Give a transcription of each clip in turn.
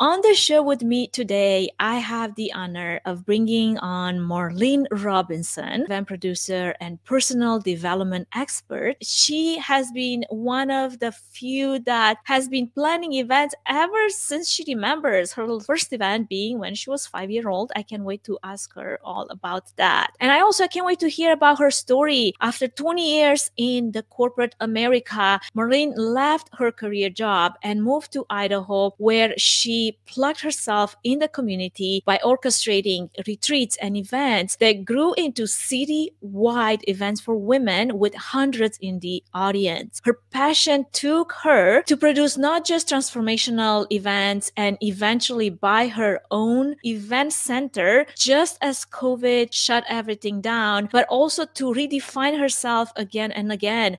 On the show with me today, I have the honor of bringing on Marlene Robinson, event producer and personal development expert. She has been one of the few that has been planning events ever since she remembers her first event being when she was five year old. I can't wait to ask her all about that. And I also can't wait to hear about her story. After 20 years in the corporate America, Marlene left her career job and moved to Idaho, where she plugged herself in the community by orchestrating retreats and events that grew into city-wide events for women with hundreds in the audience. Her passion took her to produce not just transformational events and eventually buy her own event center just as COVID shut everything down, but also to redefine herself again and again.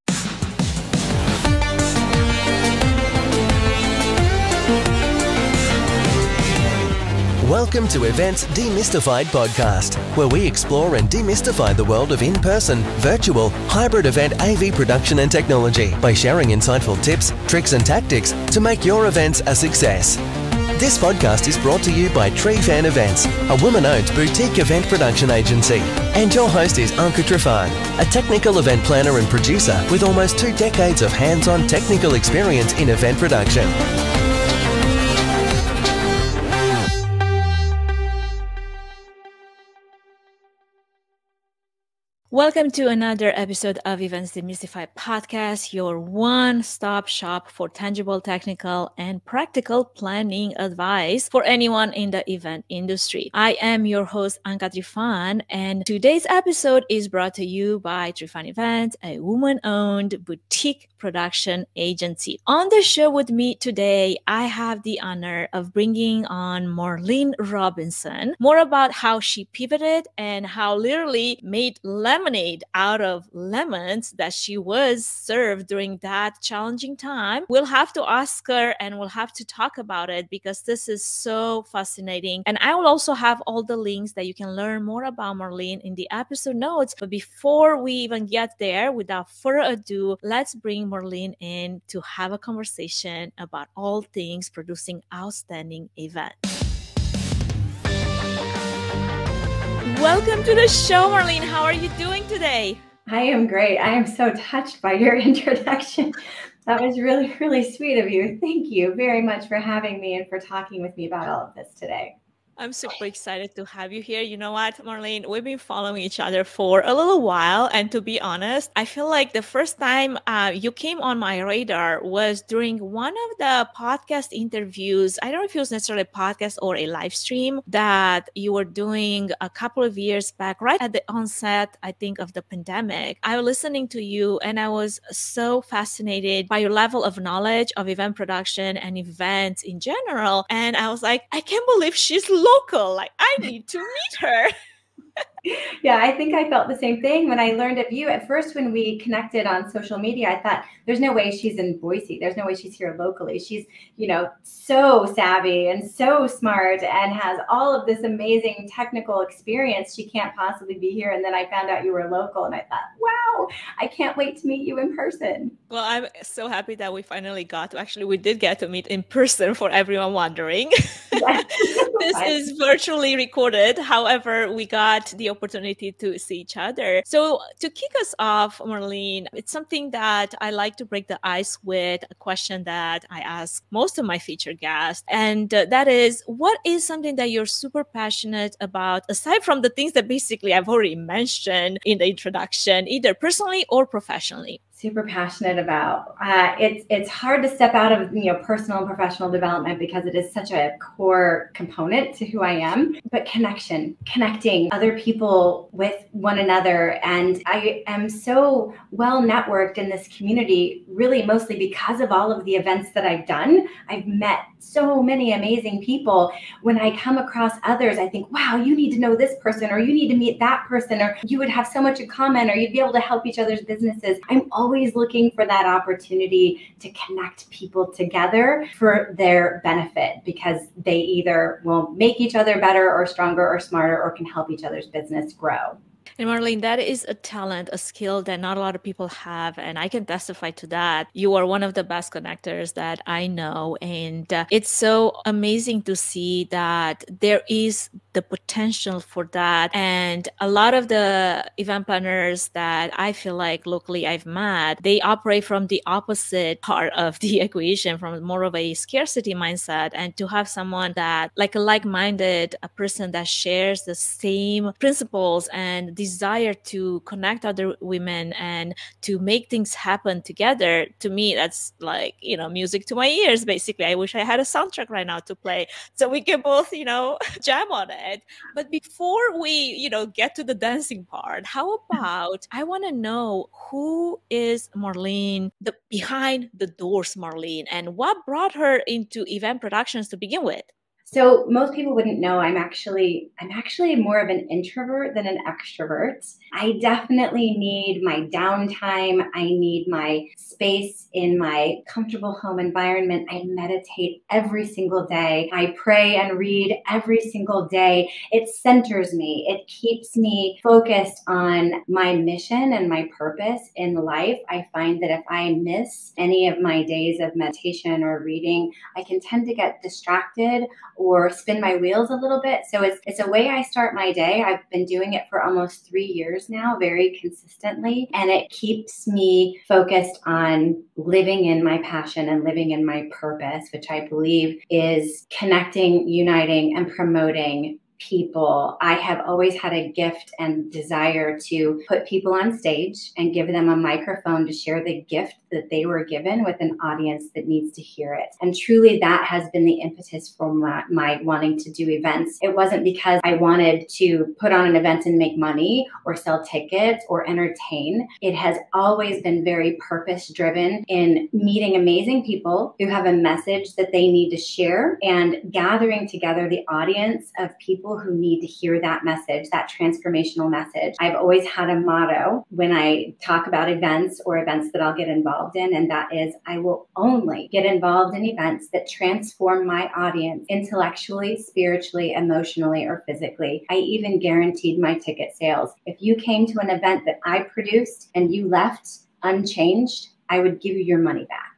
Welcome to Events Demystified podcast, where we explore and demystify the world of in person, virtual, hybrid event AV production and technology by sharing insightful tips, tricks, and tactics to make your events a success. This podcast is brought to you by Tree Fan Events, a woman owned boutique event production agency. And your host is Anca Trifan, a technical event planner and producer with almost two decades of hands on technical experience in event production. Welcome to another episode of Events Demystified podcast, your one stop shop for tangible, technical, and practical planning advice for anyone in the event industry. I am your host, Anca Trifan, and today's episode is brought to you by Trifan Events, a woman owned boutique production agency. On the show with me today, I have the honor of bringing on Marlene Robinson, more about how she pivoted and how literally made lemon lemonade out of lemons that she was served during that challenging time. We'll have to ask her and we'll have to talk about it because this is so fascinating. And I will also have all the links that you can learn more about Marlene in the episode notes. But before we even get there, without further ado, let's bring Marlene in to have a conversation about all things producing outstanding events. Welcome to the show, Marlene. How are you doing today? I am great. I am so touched by your introduction. That was really, really sweet of you. Thank you very much for having me and for talking with me about all of this today. I'm super excited to have you here. You know what, Marlene? We've been following each other for a little while. And to be honest, I feel like the first time uh, you came on my radar was during one of the podcast interviews. I don't know if it was necessarily a podcast or a live stream that you were doing a couple of years back, right at the onset, I think, of the pandemic. I was listening to you and I was so fascinated by your level of knowledge of event production and events in general. And I was like, I can't believe she's local. Like, I need to meet her. yeah, I think I felt the same thing when I learned of you. At first, when we connected on social media, I thought, there's no way she's in Boise. There's no way she's here locally. She's, you know, so savvy and so smart and has all of this amazing technical experience. She can't possibly be here. And then I found out you were local and I thought, wow, I can't wait to meet you in person. Well, I'm so happy that we finally got to actually, we did get to meet in person for everyone wondering. this is virtually recorded. However, we got the opportunity to see each other. So to kick us off, Marlene, it's something that I like to break the ice with a question that I ask most of my featured guests. And uh, that is, what is something that you're super passionate about, aside from the things that basically I've already mentioned in the introduction, either personally or professionally? Super passionate about. Uh, it's it's hard to step out of you know personal and professional development because it is such a core component to who I am. But connection, connecting other people with one another, and I am so well networked in this community. Really, mostly because of all of the events that I've done. I've met so many amazing people. When I come across others, I think, wow, you need to know this person, or you need to meet that person, or you would have so much in common, or you'd be able to help each other's businesses. I'm always looking for that opportunity to connect people together for their benefit because they either will make each other better or stronger or smarter or can help each other's business grow. And Marlene, that is a talent, a skill that not a lot of people have. And I can testify to that. You are one of the best connectors that I know. And uh, it's so amazing to see that there is the potential for that. And a lot of the event planners that I feel like locally I've met, they operate from the opposite part of the equation, from more of a scarcity mindset. And to have someone that, like a like minded a person that shares the same principles and desire to connect other women and to make things happen together, to me, that's like, you know, music to my ears, basically. I wish I had a soundtrack right now to play so we can both, you know, jam on it. But before we, you know, get to the dancing part, how about I want to know who is Marlene, the behind the doors Marlene, and what brought her into event productions to begin with? So most people wouldn't know I'm actually I'm actually more of an introvert than an extrovert. I definitely need my downtime. I need my space in my comfortable home environment. I meditate every single day. I pray and read every single day. It centers me. It keeps me focused on my mission and my purpose in life. I find that if I miss any of my days of meditation or reading, I can tend to get distracted or spin my wheels a little bit. So it's it's a way I start my day. I've been doing it for almost 3 years now very consistently and it keeps me focused on living in my passion and living in my purpose, which I believe is connecting, uniting and promoting people, I have always had a gift and desire to put people on stage and give them a microphone to share the gift that they were given with an audience that needs to hear it. And truly, that has been the impetus for my, my wanting to do events. It wasn't because I wanted to put on an event and make money or sell tickets or entertain. It has always been very purpose driven in meeting amazing people who have a message that they need to share and gathering together the audience of people people who need to hear that message, that transformational message. I've always had a motto when I talk about events or events that I'll get involved in, and that is I will only get involved in events that transform my audience intellectually, spiritually, emotionally, or physically. I even guaranteed my ticket sales. If you came to an event that I produced and you left unchanged, I would give you your money back.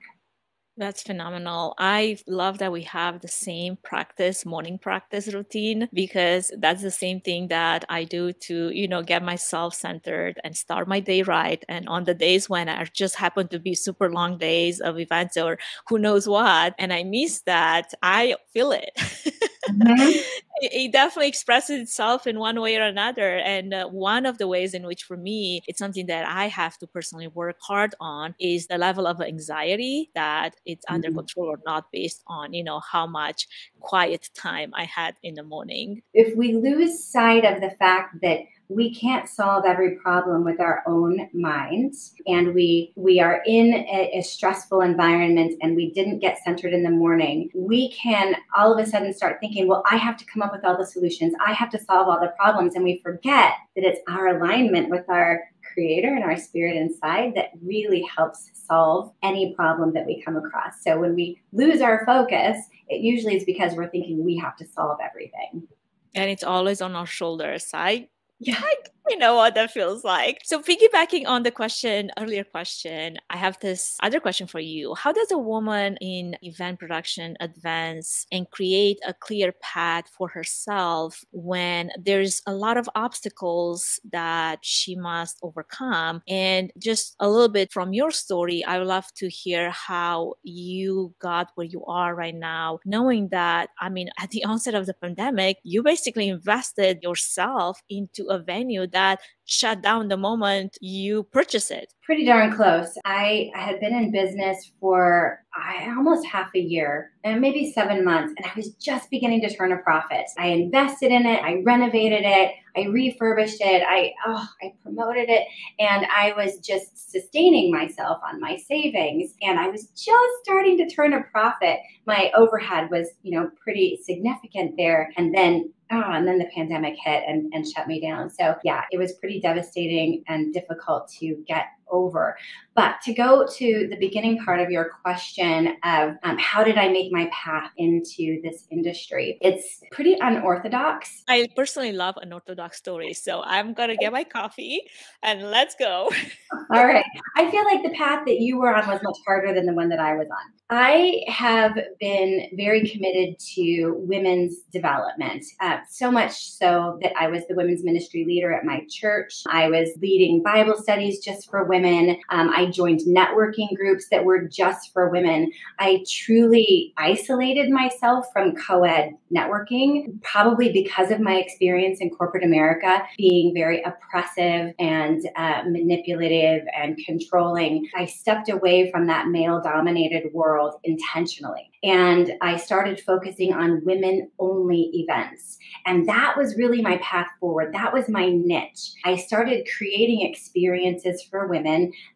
That's phenomenal. I love that we have the same practice, morning practice routine, because that's the same thing that I do to, you know, get myself centered and start my day right. And on the days when I just happen to be super long days of events or who knows what, and I miss that, I feel it. Mm-hmm. it definitely expresses itself in one way or another. And uh, one of the ways in which, for me, it's something that I have to personally work hard on is the level of anxiety that it's mm-hmm. under control or not based on, you know, how much quiet time I had in the morning. If we lose sight of the fact that we can't solve every problem with our own minds. And we we are in a, a, stressful environment and we didn't get centered in the morning. We can all of a sudden start thinking well i have to come up with all the solutions. I have to solve all the problems. And we forget that it's our alignment with our creator and our spirit inside that really helps solve any problem that we come across. So when we lose our focus it usually is because we're thinking we have to solve everything. And it's always on our shoulders i yeah, I know what that feels like. So, piggybacking on the question, earlier question, I have this other question for you. How does a woman in event production advance and create a clear path for herself when there's a lot of obstacles that she must overcome? And just a little bit from your story, I would love to hear how you got where you are right now, knowing that, I mean, at the onset of the pandemic, you basically invested yourself into a venue that shut down the moment you purchase it? Pretty darn close. I, had been in business for I, almost half a year and maybe seven months, and I was just beginning to turn a profit. I invested in it, I renovated it, I refurbished it, I oh, I promoted it, and I was just sustaining myself on my savings, and I was just starting to turn a profit. My overhead was, you know, pretty significant there, and then oh, and then the pandemic hit and, and shut me down. So yeah, it was pretty devastating and difficult to get over. But to go to the beginning part of your question of um, how did I make my path into this industry, it's pretty unorthodox. I personally love unorthodox stories. So I'm going to get my coffee and let's go. All right. I feel like the path that you were on was much harder than the one that I was on. I have been very committed to women's development, uh, so much so that I was the women's ministry leader at my church. I was leading Bible studies just for women. Um, I joined networking groups that were just for women. I truly isolated myself from co ed networking, probably because of my experience in corporate America being very oppressive and uh, manipulative and controlling. I stepped away from that male dominated world intentionally. And I started focusing on women only events. And that was really my path forward. That was my niche. I started creating experiences for women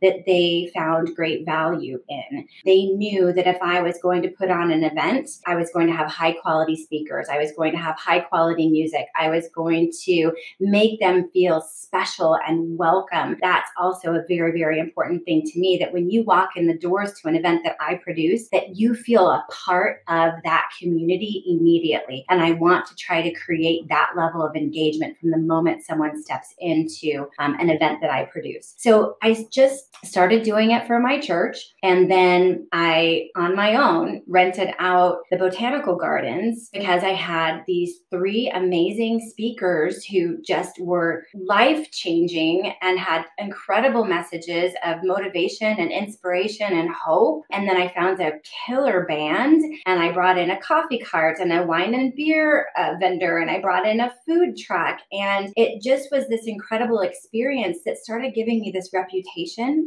that they found great value in. They knew that if I was going to put on an event, I was going to have high quality speakers, I was going to have high quality music, I was going to make them feel special and welcome. That's also a very, very important thing to me that when you walk in the doors to an event that I produce, that you feel a part of that community immediately. And I want to try to create that level of engagement from the moment someone steps into um, an event that I produce. So I just started doing it for my church. And then I, on my own, rented out the botanical gardens because I had these three amazing speakers who just were life changing and had incredible messages of motivation and inspiration and hope. And then I found a killer band and I brought in a coffee cart and a wine and beer uh, vendor and I brought in a food truck. And it just was this incredible experience that started giving me this reputation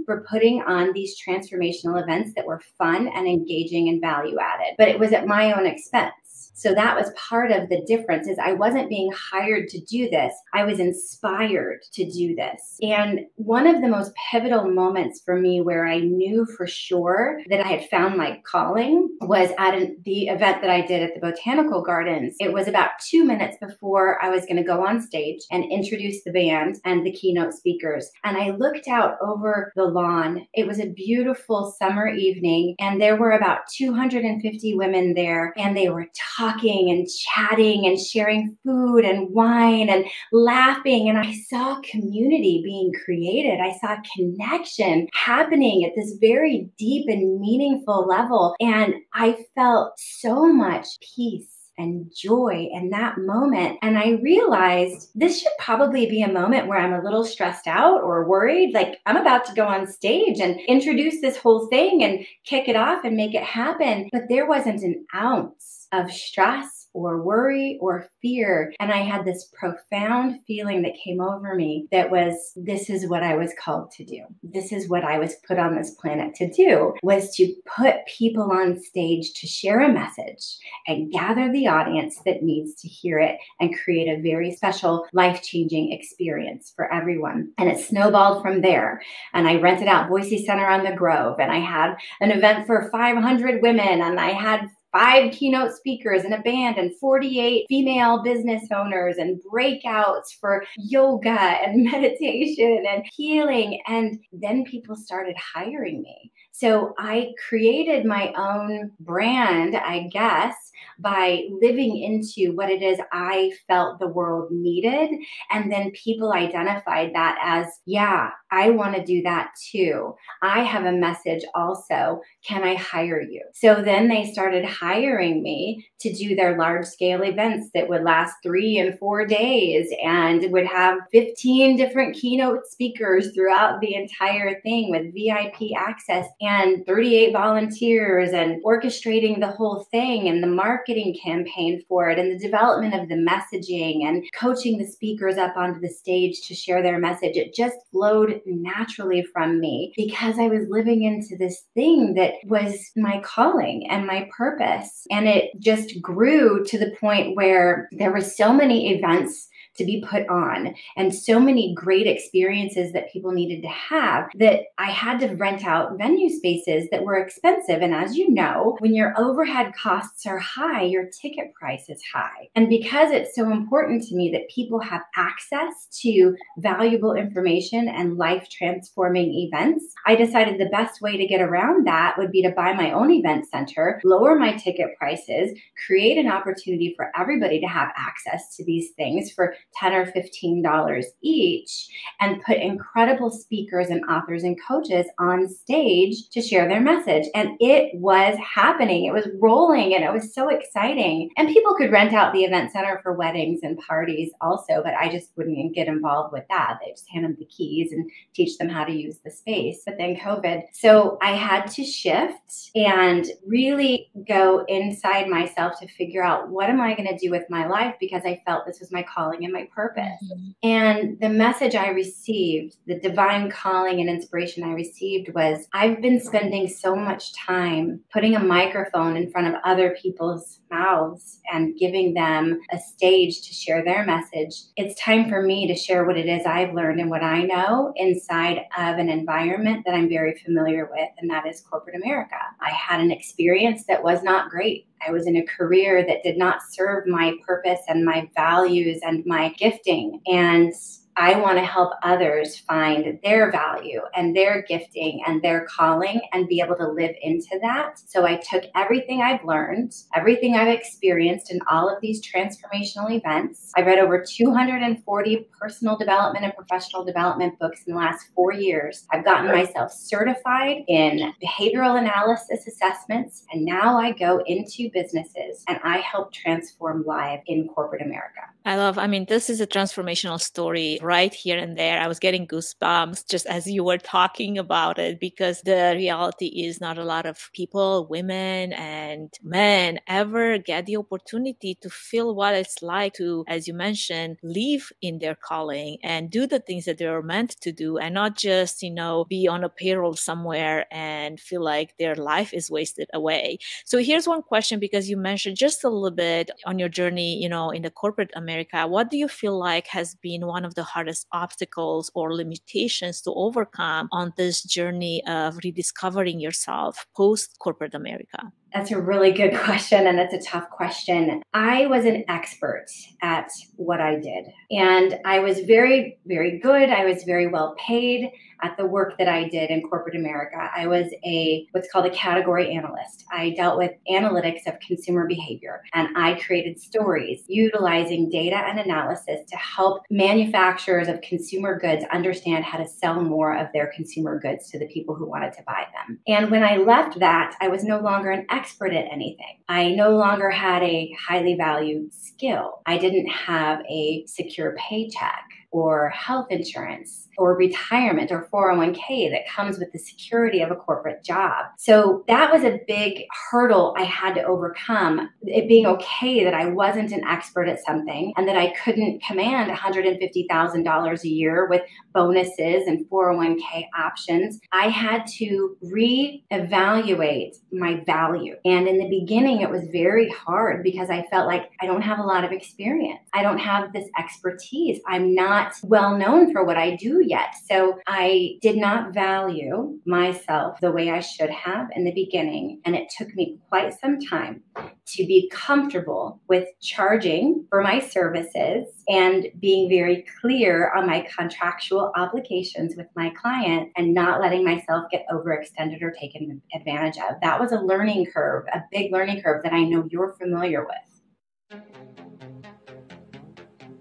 for putting on these transformational events that were fun and engaging and value added. But it was at my own expense. So that was part of the difference is I wasn't being hired to do this. I was inspired to do this. And one of the most pivotal moments for me where I knew for sure that I had found my calling was at an, the event that I did at the Botanical Gardens. It was about two minutes before I was going to go on stage and introduce the band and the keynote speakers. And I looked out over the lawn. It was a beautiful summer evening, and there were about 250 women there, and they were talking talking and chatting and sharing food and wine and laughing. And I saw community being created. I saw connection happening at this very deep and meaningful level. And I felt so much peace and joy in that moment. And I realized this should probably be a moment where I'm a little stressed out or worried. Like I'm about to go on stage and introduce this whole thing and kick it off and make it happen. But there wasn't an ounce of stress or worry or fear. And I had this profound feeling that came over me that was this is what I was called to do. This is what I was put on this planet to do was to put people on stage to share a message and gather the audience that needs to hear it and create a very special life-changing experience for everyone. And it snowballed from there. And I rented out Boise Center on the Grove and I had an event for 500 women and I had five keynote speakers and a band and 48 female business owners and breakouts for yoga and meditation and healing. And then people started hiring me. So I created my own brand, I guess, by living into what it is I felt the world needed. And then people identified that as, yeah, I want to do that too. I have a message also. Can I hire you? So then they started hiring me to do their large scale events that would last three and four days and would have 15 different keynote speakers throughout the entire thing with VIP access and 38 volunteers and orchestrating the whole thing and the marketing campaign for it and the development of the messaging and coaching the speakers up onto the stage to share their message. It just flowed naturally from me because I was living into this thing that was my calling and my purpose. And it just grew to the point where there were so many events to be put on and so many great experiences that people needed to have that I had to rent out venue spaces that were expensive. And as you know, when your overhead costs are high, your ticket price is high. And because it's so important to me that people have access to valuable information and life transforming events, I decided the best way to get around that would be to buy my own event center, lower my ticket prices, create an opportunity for everybody to have access to these things for 10 or 15 dollars each and put incredible speakers and authors and coaches on stage to share their message. And it was happening. It was rolling and it was so exciting. And people could rent out the event center for weddings and parties also but I just wouldn't get involved with that. They just hand them the keys and teach them how to use the space. But then covid so I had to shift and really go inside myself to figure out what am I going to do with my life because I felt this was my calling and my purpose. Mm-hmm. And the message I received, the divine calling and inspiration I received was I've been spending so much time putting a microphone in front of other people's mouths and giving them a stage to share their message. It's time for me to share what it is I've learned and what I know inside of an environment that I'm very familiar with, and that is corporate America. I had an experience that was not great. I was in a career that did not serve my purpose and my values and my gifting. And I want to help others find their value and their gifting and their calling and be able to live into that. So I took everything I've learned, everything I've experienced in all of these transformational events. I read over 240 personal development and professional development books in the last four years. I've gotten myself certified in behavioral analysis assessments, and now I go into businesses and I help transform lives in corporate America. I love, I mean, this is a transformational story right here and there. I was getting goosebumps just as you were talking about it because the reality is not a lot of people, women and men ever get the opportunity to feel what it's like to, as you mentioned, live in their calling and do the things that they're meant to do and not just, you know, be on a payroll somewhere and feel like their life is wasted away. So here's one question because you mentioned just a little bit on your journey, you know, in the corporate America. What do you feel like has been one of the hardest obstacles or limitations to overcome on this journey of rediscovering yourself post corporate America? That's a really good question, and it's a tough question. I was an expert at what I did, and I was very, very good. I was very well paid at the work that I did in corporate America. I was a what's called a category analyst. I dealt with analytics of consumer behavior, and I created stories utilizing data and analysis to help manufacturers of consumer goods understand how to sell more of their consumer goods to the people who wanted to buy them. And when I left that, I was no longer an expert at anything. I no longer had a highly valued skill. I didn't have a secure paycheck or health insurance or retirement or 401k that comes with the security of a corporate job. So that was a big hurdle I had to overcome. It being okay that I wasn't an expert at something and that I couldn't command $150,000 a year with bonuses and 401k options. I had to reevaluate my value. And in the beginning, it was very hard because I felt like I don't have a lot of experience. I don't have this expertise. I'm not not well known for what I do yet. So I did not value myself the way I should have in the beginning. And it took me quite some time to be comfortable with charging for my services and being very clear on my contractual obligations with my client and not letting myself get overextended or taken advantage of. That was a learning curve, a big learning curve that I know you're familiar with.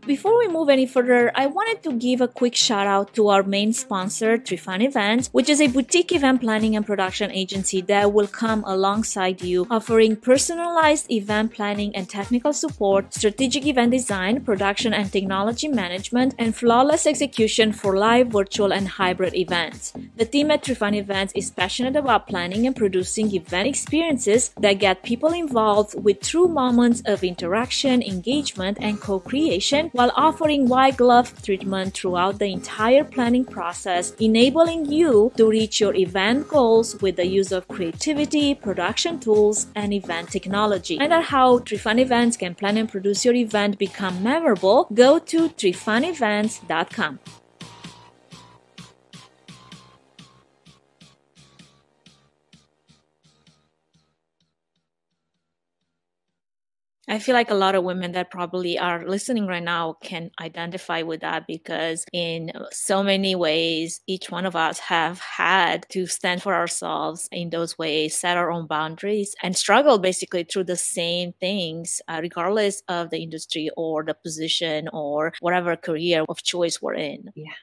Before we move any further, I wanted to give a quick shout out to our main sponsor, Trifan Events, which is a boutique event planning and production agency that will come alongside you, offering personalized event planning and technical support, strategic event design, production and technology management, and flawless execution for live, virtual, and hybrid events. The team at Trifan Events is passionate about planning and producing event experiences that get people involved with true moments of interaction, engagement, and co creation while offering white glove treatment throughout the entire planning process, enabling you to reach your event goals with the use of creativity, production tools, and event technology. Out how Trifan Events can plan and produce your event become memorable. Go to trifanevents.com. I feel like a lot of women that probably are listening right now can identify with that because in so many ways, each one of us have had to stand for ourselves in those ways, set our own boundaries and struggle basically through the same things, uh, regardless of the industry or the position or whatever career of choice we're in. Yeah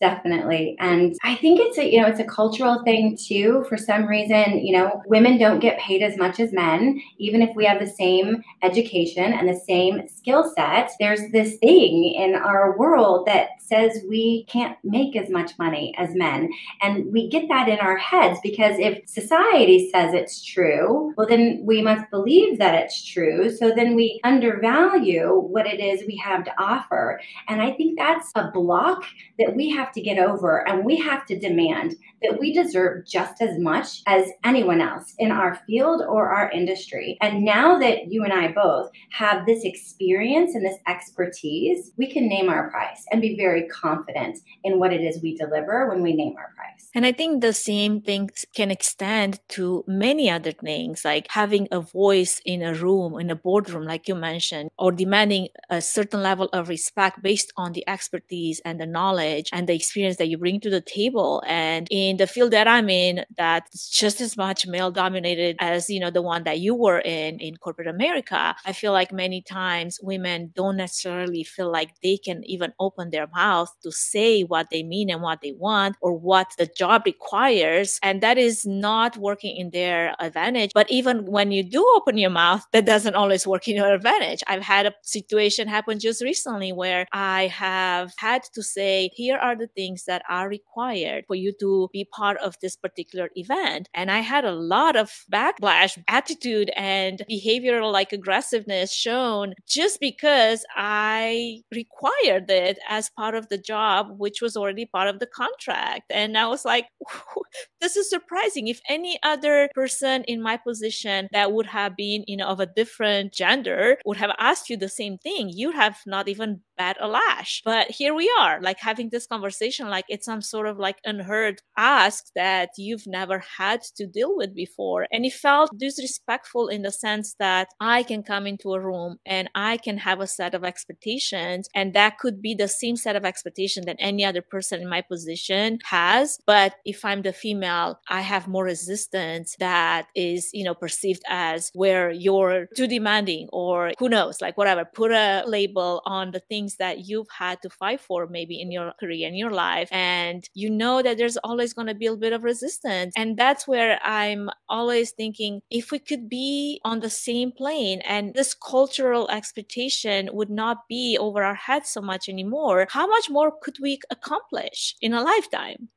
definitely. And i think it's a you know it's a cultural thing too. For some reason you know women don't get paid as much as men. Even if we have the same education and the same skill set there's this thing in our world that says we can't make as much money as men. And we get that in our heads because if society says it's true well then we must believe that it's true. So then we undervalue what it is we have to offer. And i think that's a block that we have have to get over and we have to demand that we deserve just as much as anyone else in our field or our industry. And now that you and I both have this experience and this expertise, we can name our price and be very confident in what it is we deliver when we name our price. And I think the same things can extend to many other things, like having a voice in a room, in a boardroom, like you mentioned, or demanding a certain level of respect based on the expertise and the knowledge and the experience that you bring to the table. And in the field that I'm in, that's just as much male dominated as, you know, the one that you were in in corporate America. I feel like many times women don't necessarily feel like they can even open their mouth to say what they mean and what they want or what the job requires. And that is not working in their advantage. But even when you do open your mouth, that doesn't always work in your advantage. I've had a situation happen just recently where I have had to say, here are the the things that are required for you to be part of this particular event. And I had a lot of backlash, attitude, and behavioral like aggressiveness shown just because I required it as part of the job, which was already part of the contract. And I was like, this is surprising. If any other person in my position that would have been, you know, of a different gender would have asked you the same thing, you have not even bat a lash. But here we are, like having this conversation like it's some sort of like unheard ask that you've never had to deal with before. And it felt disrespectful in the sense that I can come into a room and I can have a set of expectations, and that could be the same set of expectation that any other person in my position has. But if I'm the female, I have more resistance that is, you know, perceived as where you're too demanding or who knows, like whatever, put a label on the things that you've had to fight for maybe in your career, in your your life and you know that there's always going to be a bit of resistance. And that's where i'm always thinking if we could be on the same plane and this cultural expectation would not be over our heads so much anymore how much more could we accomplish in a lifetime?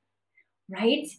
Right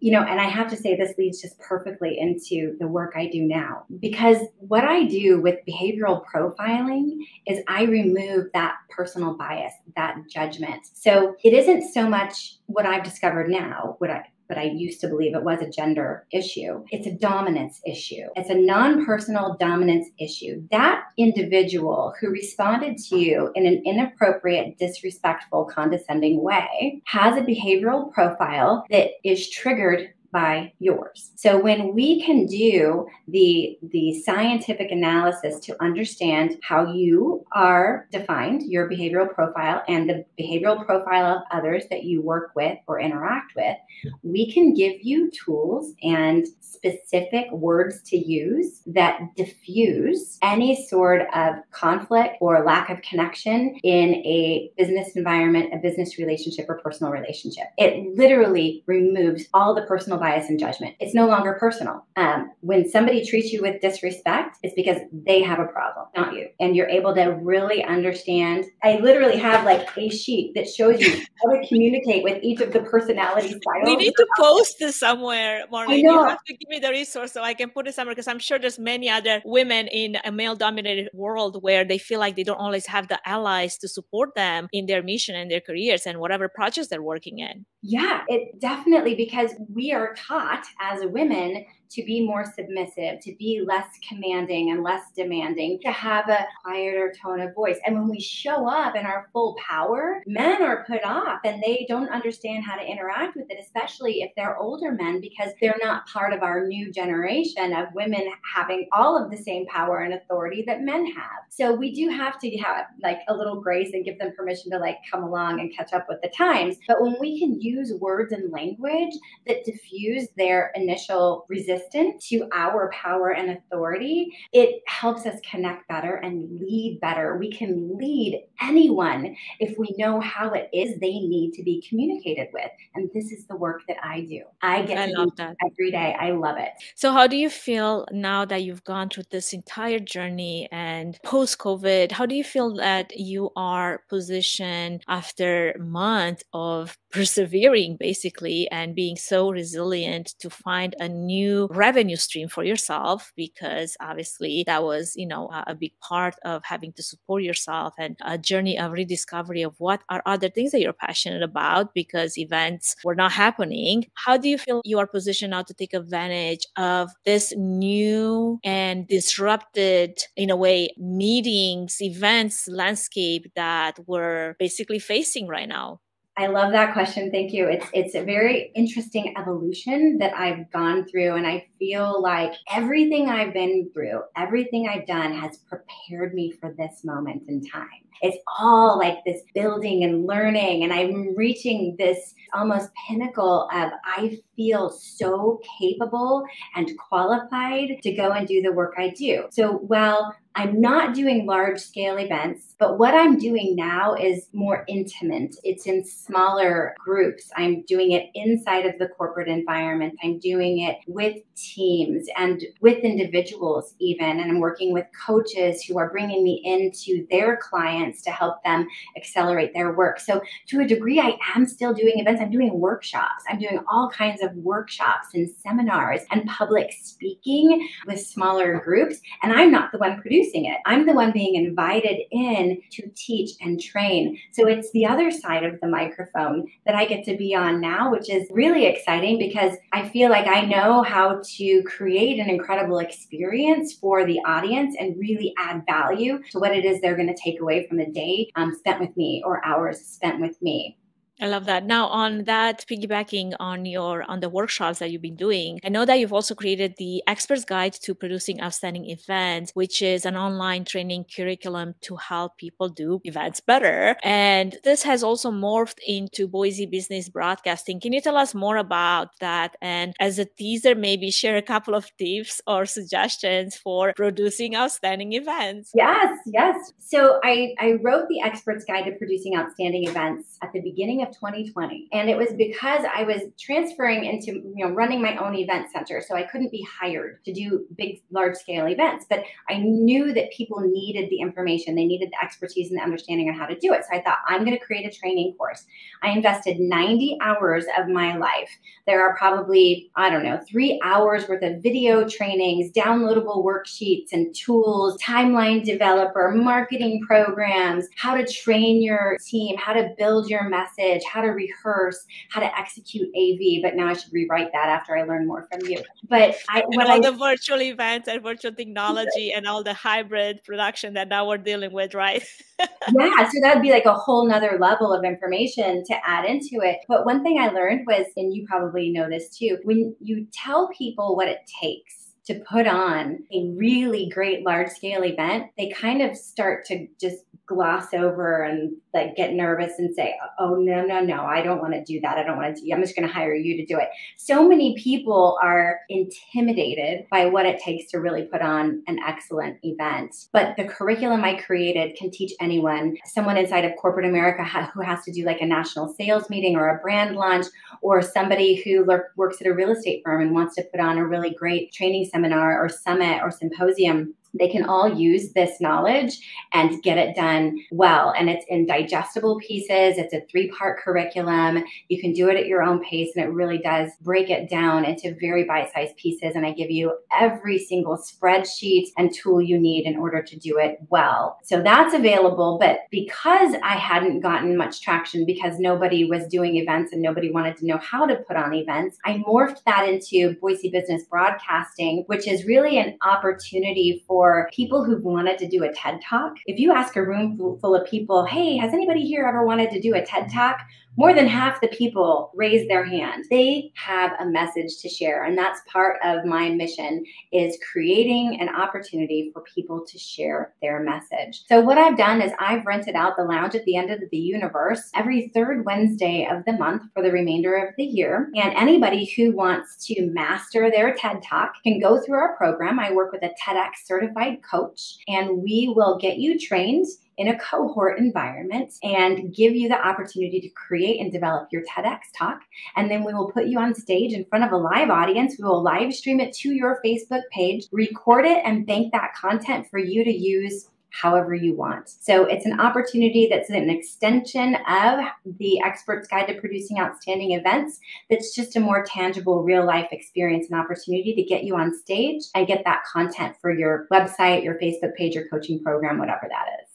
you know, and I have to say this leads just perfectly into the work I do now because what I do with behavioral profiling is I remove that personal bias, that judgment. So it isn't so much what I've discovered now, what I but I used to believe it was a gender issue. It's a dominance issue. It's a non personal dominance issue. That individual who responded to you in an inappropriate, disrespectful, condescending way has a behavioral profile that is triggered by yours. So when we can do the the scientific analysis to understand how you are defined, your behavioral profile and the behavioral profile of others that you work with or interact with, we can give you tools and specific words to use that diffuse any sort of conflict or lack of connection in a business environment, a business relationship or personal relationship. It literally removes all the personal personal bias and judgment. It's no longer personal. Um, when somebody treats you with disrespect, it's because they have a problem, not you. And you're able to really understand. I literally have like a sheet that shows you how to communicate with each of the personality styles. We need to post this somewhere, Marlene. You have to give me the resource so I can put it somewhere because I'm sure there's many other women in a male dominated world where they feel like they don't always have the allies to support them in their mission and their careers and whatever projects they're working in. Yeah, it definitely because we are taught as women to be more submissive, to be less commanding and less demanding, to have a quieter tone of voice. And when we show up in our full power, men are put off and they don't understand how to interact with it, especially if they're older men, because they're not part of our new generation of women having all of the same power and authority that men have. So we do have to have like a little grace and give them permission to like come along and catch up with the times. But when we can use words and language that diffuse their initial resistance, resistant to our power and authority, it helps us connect better and lead better. We can lead anyone if we know how it is they need to be communicated with. And this is the work that I do. I get I love that every day. I love it. So how do you feel now that you've gone through this entire journey and post COVID? How do you feel that you are positioned after months of persevering basically and being so resilient to find a new revenue stream for yourself because obviously that was you know a, big part of having to support yourself and a journey of rediscovery of what are other things that you're passionate about because events were not happening. How do you feel you are positioned now to take advantage of this new and disrupted in a way meetings events landscape that we're basically facing right now I love that question. Thank you. It's it's a very interesting evolution that I've gone through and I feel like everything I've been through, everything I've done has prepared me for this moment in time. It's all like this building and learning and I'm reaching this almost pinnacle of I feel so capable and qualified to go and do the work I do. So while I'm not doing large scale events, but what I'm doing now is more intimate. It's in smaller groups. I'm doing it inside of the corporate environment. I'm doing it with teams and with individuals, even. And I'm working with coaches who are bringing me into their clients to help them accelerate their work. So, to a degree, I am still doing events. I'm doing workshops. I'm doing all kinds of workshops and seminars and public speaking with smaller groups. And I'm not the one producing it. I'm the one being invited in to teach and train. So it's the other side of the microphone that I get to be on now, which is really exciting because I feel like I know how to create an incredible experience for the audience and really add value to what it is they're going to take away from the day um, spent with me or hours spent with me. I love that. Now, on that, piggybacking on your on the workshops that you've been doing, I know that you've also created the Expert's Guide to Producing Outstanding Events, which is an online training curriculum to help people do events better. And this has also morphed into Boise Business Broadcasting. Can you tell us more about that? And as a teaser, maybe share a couple of tips or suggestions for producing outstanding events. Yes, yes. So I, I wrote the Expert's Guide to Producing Outstanding Events at the beginning of of 2020. And it was because I was transferring into, you know, running my own event center. So I couldn't be hired to do big, large scale events. But I knew that people needed the information, they needed the expertise and the understanding on how to do it. So I thought, I'm going to create a training course. I invested 90 hours of my life. There are probably, I don't know, three hours worth of video trainings, downloadable worksheets and tools, timeline developer, marketing programs, how to train your team, how to build your message how to rehearse, how to execute AV. But now I should rewrite that after I learn more from you. But I, and all I, the virtual events and virtual technology and all the hybrid production that now we're dealing with, right? yeah, so that'd be like a whole nother level of information to add into it. But one thing I learned was, and you probably know this too, when you tell people what it takes to put on a really great large scale event, they kind of start to just gloss over and like get nervous and say, oh, no, no, no, I don't want to do that. I don't want to do I'm just going to hire you to do it. So many people are intimidated by what it takes to really put on an excellent event. But the curriculum I created can teach anyone, someone inside of corporate America who has to do like a national sales meeting or a brand launch, or somebody who works at a real estate firm and wants to put on a really great training seminar or summit or symposium they can all use this knowledge and get it done well. And it's in digestible pieces. It's a three part curriculum. You can do it at your own pace, and it really does break it down into very bite sized pieces. And I give you every single spreadsheet and tool you need in order to do it well. So that's available. But because I hadn't gotten much traction because nobody was doing events and nobody wanted to know how to put on events, I morphed that into Boise Business Broadcasting, which is really an opportunity for for people who've wanted to do a TED Talk. If you ask a room full of people, hey, has anybody here ever wanted to do a TED Talk? More than half the people raise their hand. They have a message to share. And that's part of my mission is creating an opportunity for people to share their message. So what I've done is I've rented out the lounge at the end of the universe every third Wednesday of the month for the remainder of the year. And anybody who wants to master their TED Talk can go through our program. I work with a TEDx certified coach and we will get you trained in a cohort environment and give you the opportunity to create and develop your TEDx talk. And then we will put you on stage in front of a live audience. We will live stream it to your Facebook page, record it, and bank that content for you to use however you want. So it's an opportunity that's an extension of the Expert's Guide to Producing Outstanding Events. That's just a more tangible, real life experience and opportunity to get you on stage and get that content for your website, your Facebook page, your coaching program, whatever that is.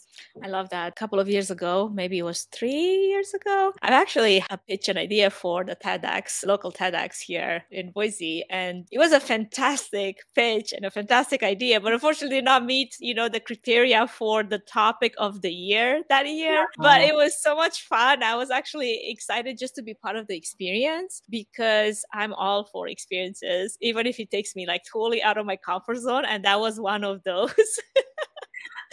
I love that. A couple of years ago, maybe it was three years ago, I've actually pitched an idea for the TEDx, local TEDx here in Boise. And it was a fantastic pitch and a fantastic idea, but unfortunately did not meet, you know, the criteria for the topic of the year that year. Yeah. But it was so much fun. I was actually excited just to be part of the experience because I'm all for experiences, even if it takes me like totally out of my comfort zone. And that was one of those.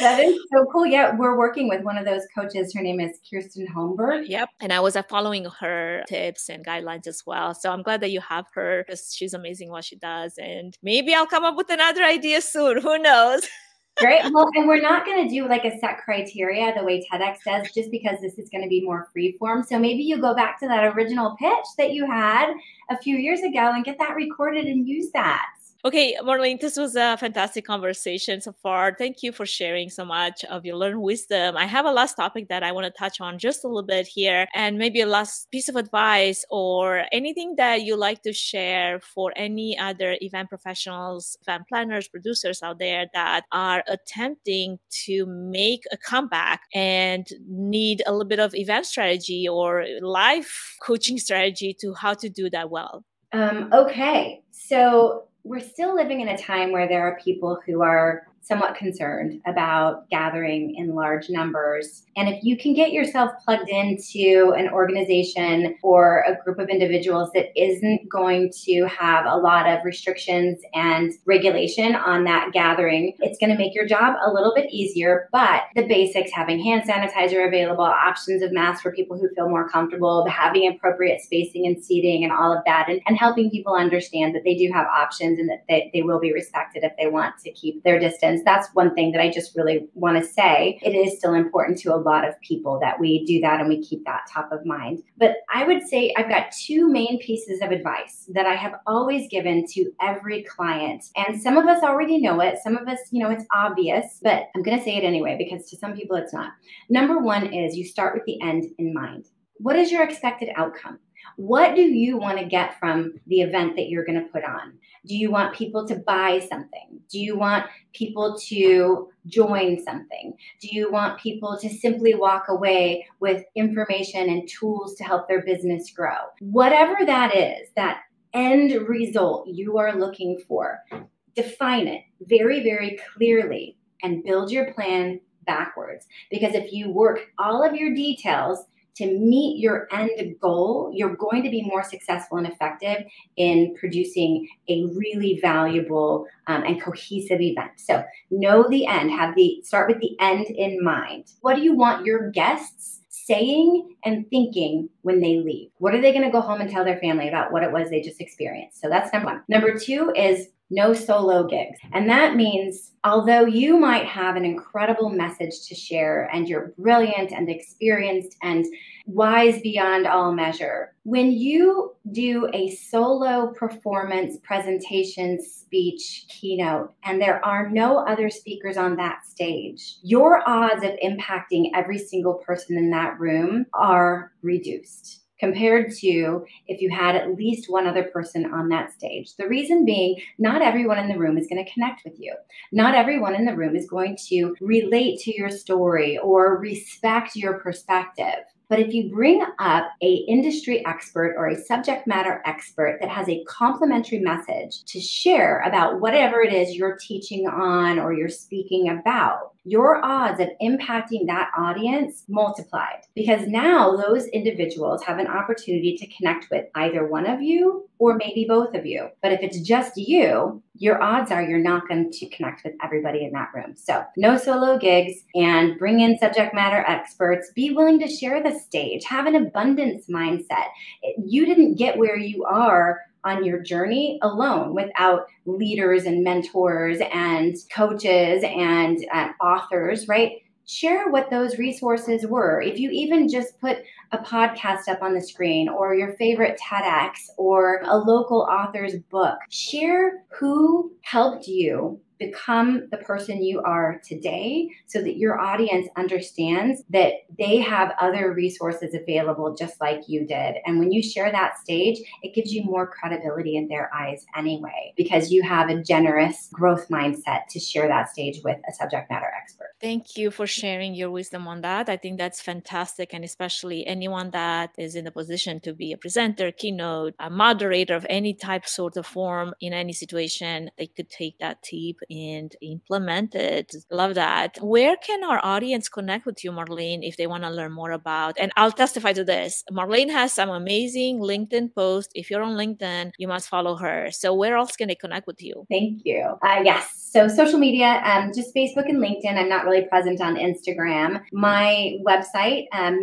That is so cool. Yeah, we're working with one of those coaches. Her name is Kirsten Holmberg. Yep. And I was uh, following her tips and guidelines as well. So I'm glad that you have her because she's amazing what she does. And maybe I'll come up with another idea soon. Who knows? Great. Well, and we're not going to do like a set criteria the way TEDx does, just because this is going to be more free form. So maybe you go back to that original pitch that you had a few years ago and get that recorded and use that. Okay, Marlene, this was a fantastic conversation so far. Thank you for sharing so much of your learned wisdom. I have a last topic that I want to touch on just a little bit here, and maybe a last piece of advice or anything that you like to share for any other event professionals, event planners, producers out there that are attempting to make a comeback and need a little bit of event strategy or life coaching strategy to how to do that well. Um, okay, so we're still living in a time where there are people who are somewhat concerned about gathering in large numbers. And if you can get yourself plugged into an organization or a group of individuals that isn't going to have a lot of restrictions and regulation on that gathering, it's going to make your job a little bit easier. But the basics having hand sanitizer available, options of masks for people who feel more comfortable, having appropriate spacing and seating, and all of that, and, and helping people understand that they do have options and that they, they will be respected if they want to keep their distance that's one thing that I just really want to say. It is still important to a lot of people that we do that and we keep that top of mind. But I would say I've got two main pieces of advice that I have always given to every client. And some of us already know it, some of us, you know, it's obvious, but I'm going to say it anyway because to some people it's not. Number one is you start with the end in mind. What is your expected outcome? What do you want to get from the event that you're going to put on? Do you want people to buy something? Do you want people to join something? Do you want people to simply walk away with information and tools to help their business grow? Whatever that is, that end result you are looking for, define it very, very clearly and build your plan backwards. Because if you work all of your details to meet your end goal, you're going to be more successful and effective in producing a really valuable um, and cohesive event. So know the end, have the start with the end in mind. What do you want your guests saying and thinking when they leave? What are they going to go home and tell their family about what it was they just experienced? So that's number one. Number two is no solo gigs. And that means although you might have an incredible message to share and you're brilliant and experienced and wise beyond all measure, when you do a solo performance, presentation, speech, keynote, and there are no other speakers on that stage, your odds of impacting every single person in that room are reduced compared to if you had at least one other person on that stage. The reason being, not everyone in the room is going to connect with you. Not everyone in the room is going to relate to your story or respect your perspective. But if you bring up a industry expert or a subject matter expert that has a complimentary message to share about whatever it is you're teaching on or you're speaking about, your odds of impacting that audience multiplied because now those individuals have an opportunity to connect with either one of you or maybe both of you. But if it's just you, your odds are you're not going to connect with everybody in that room. So, no solo gigs and bring in subject matter experts. Be willing to share the stage, have an abundance mindset. You didn't get where you are on your journey alone without leaders and mentors and coaches and uh, authors, right? Share what those resources were. If you even just put a podcast up on the screen or your favorite TEDx or a local author's book, share who helped you become the person you are today so that your audience understands that they have other resources available just like you did. And when you share that stage, it gives you more credibility in their eyes anyway, because you have a generous growth mindset to share that stage with a subject matter expert. Thank you for sharing your wisdom on that. I think that's fantastic. And especially anyone that is in a position to be a presenter, keynote, a moderator of any type, sort of form in any situation, they could take that tip and implement it. Love that. Where can our audience connect with you, Marlene, if they want to learn more about? And I'll testify to this. Marlene has some amazing LinkedIn posts. If you're on LinkedIn, you must follow her. So where else can they connect with you? Thank you. Uh, yes. So social media, um, just Facebook and LinkedIn. I'm not really present on Instagram. My website, um,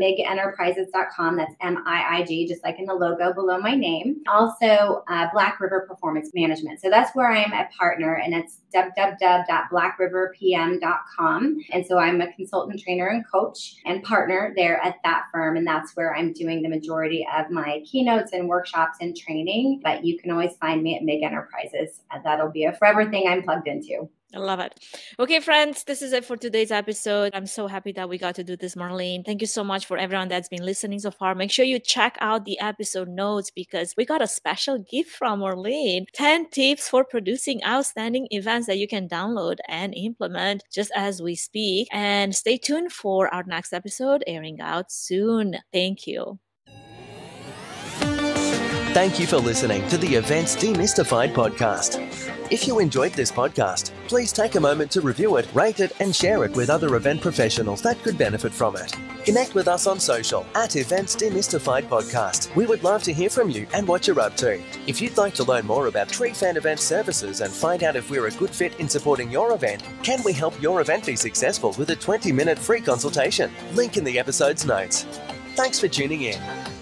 migenterprises.com. That's M-I-I-G, just like in the logo below my name. Also, uh, Black River Performance Management. So that's where I am a partner, and it's www.blackriverpm.com. And so I'm a consultant, trainer, and coach and partner there at that firm. And that's where I'm doing the majority of my keynotes and workshops and training. But you can always find me at MIG Enterprises. That'll be a forever thing I'm plugged into. I love it. Okay, friends, this is it for today's episode. I'm so happy that we got to do this, Marlene. Thank you so much for everyone that's been listening so far. Make sure you check out the episode notes because we got a special gift from Marlene 10 tips for producing outstanding events that you can download and implement just as we speak. And stay tuned for our next episode airing out soon. Thank you. Thank you for listening to the Events Demystified podcast. If you enjoyed this podcast, please take a moment to review it, rate it, and share it with other event professionals that could benefit from it. Connect with us on social at Events Demystified Podcast. We would love to hear from you and what you're up to. If you'd like to learn more about Trifan Event services and find out if we're a good fit in supporting your event, can we help your event be successful with a 20 minute free consultation? Link in the episode's notes. Thanks for tuning in.